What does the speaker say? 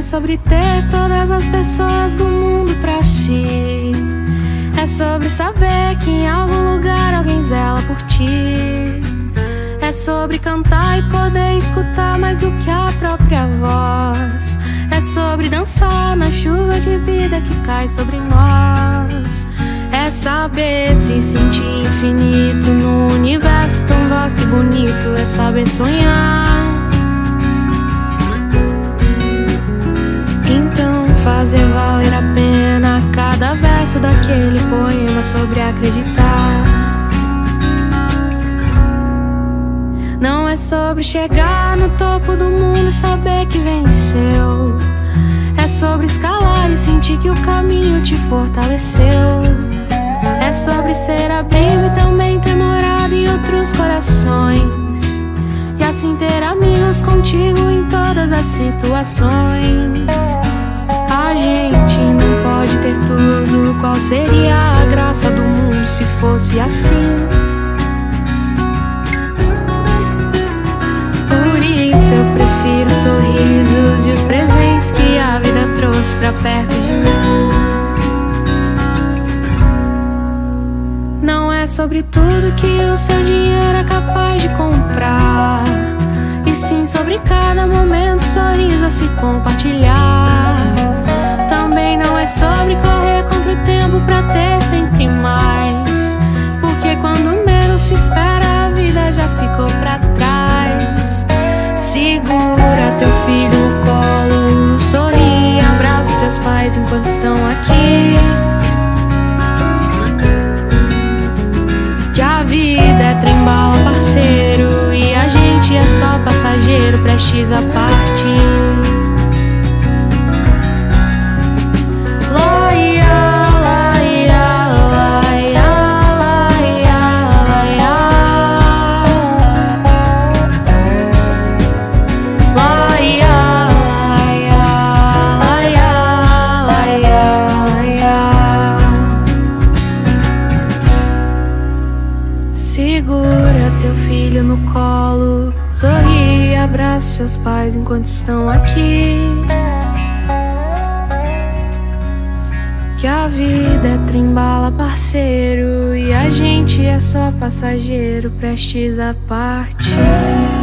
é sobre ter todas as pessoas do mundo pra si. É sobre saber que em algum lugar alguém zela por ti. É sobre cantar e poder escutar mais do que a própria voz. É sobre dançar na chuva de vida que cai sobre nós. É saber se sentir infinito no universo sobre acreditar. Não é sobre chegar no topo do mundo e saber que venceu. É sobre escalar e sentir que o caminho te fortaleceu. É sobre ser abrigo e também ter morado em outros corações. E assim ter amigos contigo em todas as situações. A gente não pode ter tudo. Qual seria a fosse assim? Por isso eu prefiro sorrisos e os presentes que a vida trouxe pra perto de mim. Não é sobre tudo que o seu dinheiro é capaz de comprar. E sim sobre cada momento, sorriso a se compartilhar. Também não é sobre correr contra o tempo pra ter sempre mais. Segura Segura teu filho no colo, sorri, abraça seus pais enquanto estão aqui. Que a vida é trembala, parceiro, e a gente é só passageiro, prestes a partir.